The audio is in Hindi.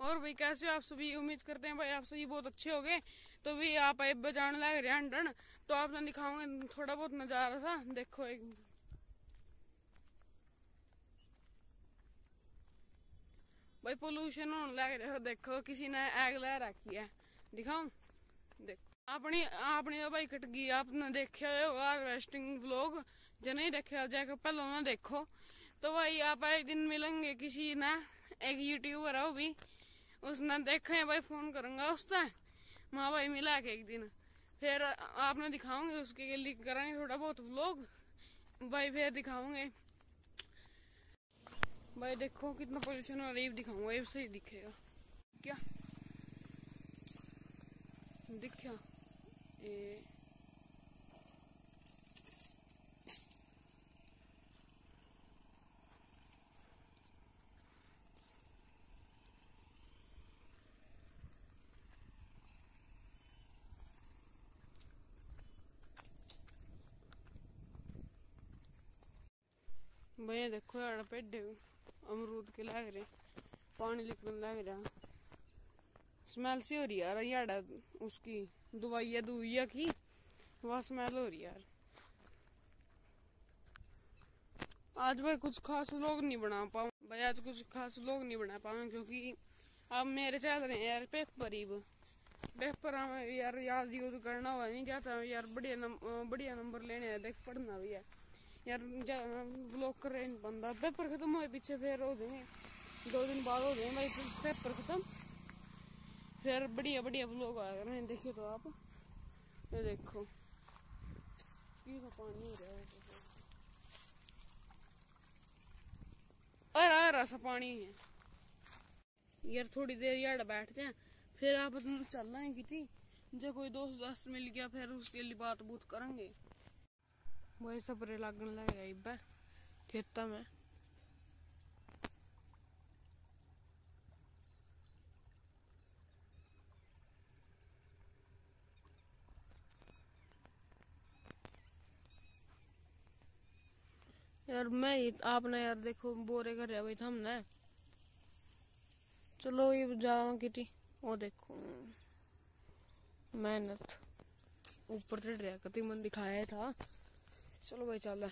और भाई, कैसे हो? आप सभी उम्मीद करते हैं भाई, आप सभी बहुत अच्छे हो गए। तो भी आप अब बजाने लग रहे हैं तो आप ना दिखाऊँगे थोड़ा बहुत नज़ारा सा। देखो एक। भाई पोल्यूशन होने लग रहा है। देखो, किसी ने आग ला रखी है। दिखाऊँ? देखो। अपनी अपनी तो भाई कट गई आपने देखा होगा हार्वेस्टिंग व्लॉग जो नहीं देखा जाकर पहले ना देखो। तो भाई, आप एक दिन मिलेंगे किसी ना। एक यूट्यूबर है वो भी। उसने देखे भाई, फ़ोन करूँगा उससे। माँ भाई मिला के एक दिन। फिर आपने दिखाऊँगे उसके लिए करेंगे थोड़ा बहुत लोग भाई फिर दिखाऊँगे। भाई देखो कितना पोल्यूशन हो रहा है दिखाऊँगा, ये सही दिखेगा। क्या? दिखा ये भैया देखो यार पेड़े अमरूद के लग रहे, पानी लिखने लग रहा। स्मेल सी हो रही यार यार उसकी दवाइया दुवैया की? वह, स्मेल हो रही यार। आज भाई कुछ खास लोग नहीं बना पाऊ। भाई आज कुछ खास लोग नहीं बना पाऊँगे क्योंकि अब मेरे चल रहे हैं यार पेपर ही पेपर यार, याद तो करना हुआ नहीं जाता। यार बढ़िया नंबर बढ़िया नंबर लेने देख पढ़ना भी है। यार ब्लॉक कर रहे बंदा। पेपर खत्म हुए, पीछे फिर हो जाएँगे। दो दिन बाद हो जाएँगे भाई पेपर खत्म। फिर बढ़िया बढ़िया ब्लॉग आया करेंगे देखिए तो आप। ये देखो। तो पानी हो रहा है। अरे अरे सा पानी है। यार, थोड़ी देर यार बैठ जाए। फिर आप चल रहे हैं कितनी जो कोई दोस्त दोस्त मिल गया, फिर उसके लिए बात बूत करेंगे। वही स्प्रे लगने लग रहा है खेता में। यार मैं आपने यार देखो, बोरे कर रहा भाई हमने चलो ये जावा किटी, वो देखो। मेहनत। ऊपर रहा कति मन दिखाया था। चलो भाई चल